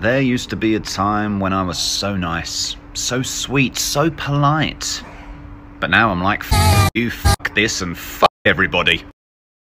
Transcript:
There used to be a time when I was so nice, so sweet, so polite. But now I'm like, you, fuck this, and fuck everybody.